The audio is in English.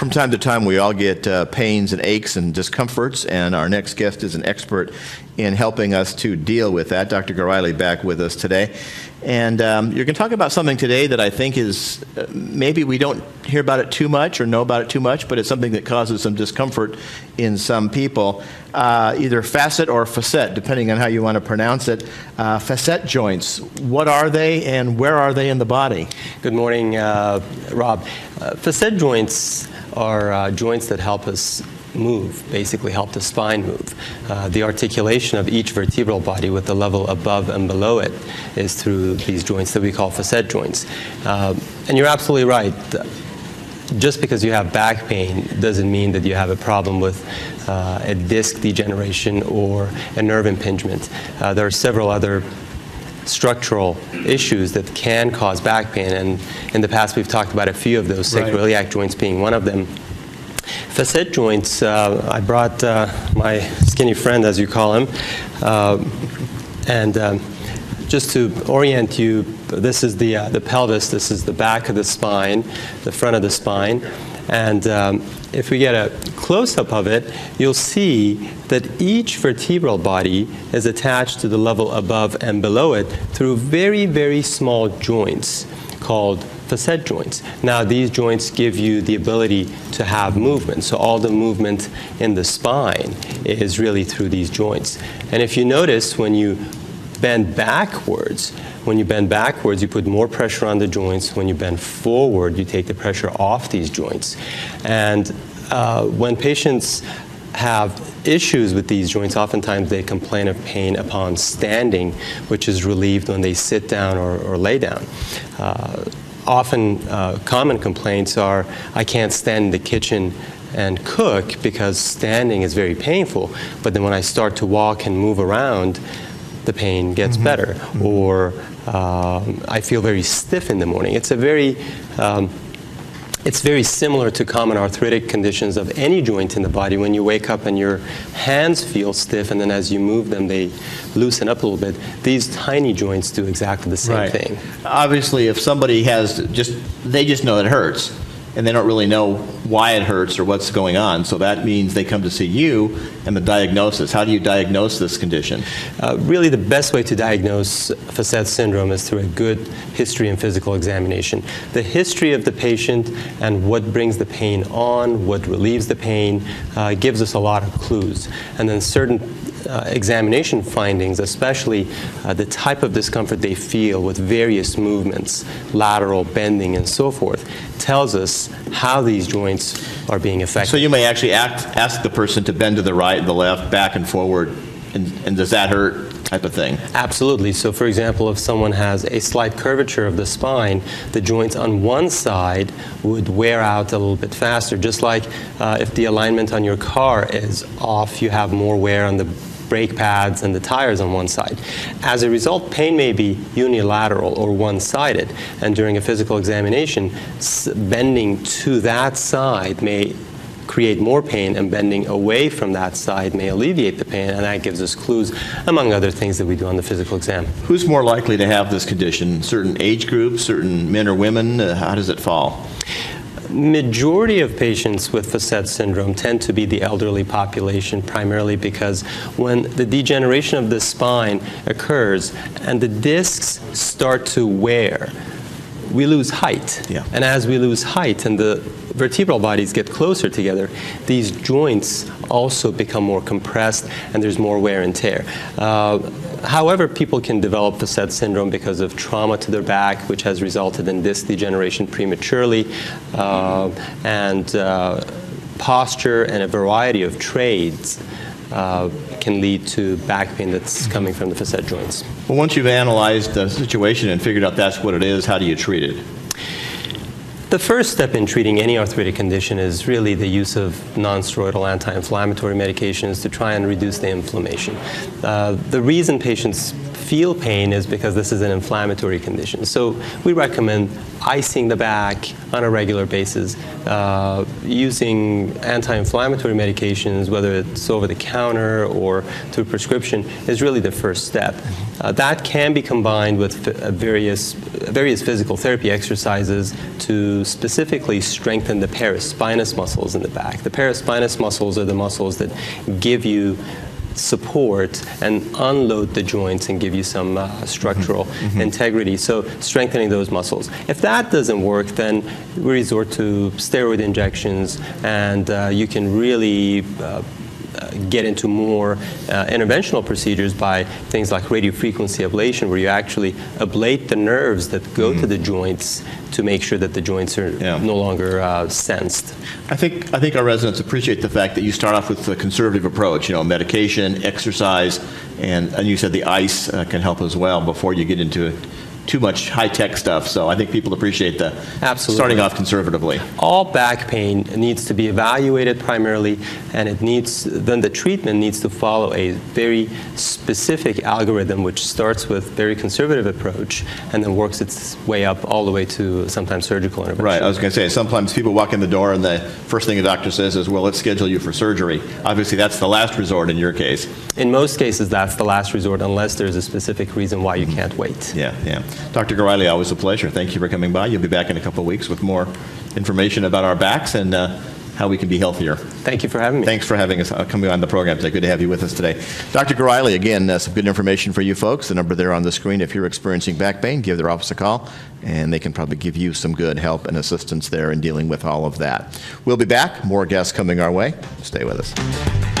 From time to time, we all get uh, pains and aches and discomforts, and our next guest is an expert in helping us to deal with that. Dr. Gerayli back with us today. And um, you're going to talk about something today that I think is uh, maybe we don't hear about it too much or know about it too much, but it's something that causes some discomfort in some people. Uh, either facet or facet, depending on how you want to pronounce it. Uh, facet joints, what are they and where are they in the body? Good morning, uh, Rob. Uh, facet joints are uh, joints that help us move, basically help the spine move. Uh, the articulation of each vertebral body with the level above and below it is through these joints that we call facet joints. Uh, and you're absolutely right. Just because you have back pain doesn't mean that you have a problem with uh, a disc degeneration or a nerve impingement. Uh, there are several other structural issues that can cause back pain, and in the past we've talked about a few of those, sacroiliac right. joints being one of them. Facet joints, uh, I brought uh, my skinny friend, as you call him, uh, and um, just to orient you, this is the, uh, the pelvis, this is the back of the spine, the front of the spine, and um, if we get a close-up of it, you'll see that each vertebral body is attached to the level above and below it through very, very small joints called facet joints. Now, these joints give you the ability to have movement. So all the movement in the spine is really through these joints. And if you notice, when you bend backwards, when you bend backwards, you put more pressure on the joints. When you bend forward, you take the pressure off these joints. And uh, when patients have issues with these joints, oftentimes they complain of pain upon standing, which is relieved when they sit down or, or lay down. Uh, often uh, common complaints are, I can't stand in the kitchen and cook because standing is very painful, but then when I start to walk and move around, the pain gets mm-hmm. better. Mm-hmm. Or um, I feel very stiff in the morning. It's a very um, it's very similar to common arthritic conditions of any joint in the body. When you wake up and your hands feel stiff, and then as you move them, they loosen up a little bit. These tiny joints do exactly the same right. thing. Obviously, if somebody has just, they just know it hurts and they don't really know why it hurts or what's going on. So that means they come to see you and the diagnosis. How do you diagnose this condition? Uh, really, the best way to diagnose facet syndrome is through a good history and physical examination. The history of the patient and what brings the pain on, what relieves the pain, uh, gives us a lot of clues. And then certain uh, examination findings, especially uh, the type of discomfort they feel with various movements, lateral, bending, and so forth, tells us how these joints are being affected. So you may actually act, ask the person to bend to the right, the left, back and forward, and, and does that hurt? type of thing. Absolutely. So, for example, if someone has a slight curvature of the spine, the joints on one side would wear out a little bit faster. Just like uh, if the alignment on your car is off, you have more wear on the brake pads and the tires on one side. As a result, pain may be unilateral or one-sided, and during a physical examination, bending to that side may create more pain and bending away from that side may alleviate the pain and that gives us clues among other things that we do on the physical exam. Who's more likely to have this condition? Certain age groups, certain men or women? Uh, how does it fall? Majority of patients with facet syndrome tend to be the elderly population primarily because when the degeneration of the spine occurs and the discs start to wear, we lose height. Yeah. And as we lose height and the vertebral bodies get closer together, these joints also become more compressed and there's more wear and tear. Uh, however, people can develop facet syndrome because of trauma to their back, which has resulted in disc degeneration prematurely, uh, and uh, posture and a variety of trades. Uh, can lead to back pain that's coming from the facet joints. Well, once you've analyzed the situation and figured out that's what it is, how do you treat it? The first step in treating any arthritic condition is really the use of nonsteroidal anti-inflammatory medications to try and reduce the inflammation. Uh, the reason patients feel pain is because this is an inflammatory condition. So we recommend icing the back on a regular basis, uh, using anti-inflammatory medications, whether it's over the counter or through prescription, is really the first step. Uh, that can be combined with uh, various, various physical therapy exercises to specifically strengthen the paraspinous muscles in the back. The paraspinous muscles are the muscles that give you support and unload the joints and give you some uh, structural integrity. So strengthening those muscles. If that doesn't work, then we resort to steroid injections, and uh, you can really uh, get into more uh, interventional procedures by things like radiofrequency ablation, where you actually ablate the nerves that go to the joints to make sure that the joints are Yeah. no longer uh, sensed. I think, I think our residents appreciate the fact that you start off with a conservative approach, you know, medication, exercise, and, and you said the ice uh, can help as well before you get into too much high-tech stuff. So I think people appreciate the Absolutely. starting off conservatively. all back pain needs to be evaluated primarily, and it needs then the treatment needs to follow a very specific algorithm, which starts with very conservative approach and then works its way up all the way to sometimes surgical intervention. Right, I was going to say, sometimes people walk in the door and the first thing a doctor says is, well, let's schedule you for surgery. Obviously, that's the last resort in your case. In most cases, that's the last resort, unless there's a specific reason why you can't wait. Yeah, yeah. Dr. Gerayli, always a pleasure. Thank you for coming by. You'll be back in a couple of weeks with more information about our backs and uh, how we can be healthier. Thank you for having me. Thanks for having us uh, coming on the program today. Good to have you with us today. Dr. Gerayli, again, uh, some good information for you folks. The number there on the screen. If you're experiencing back pain, give their office a call, and they can probably give you some good help and assistance there in dealing with all of that. We'll be back. More guests coming our way. Stay with us.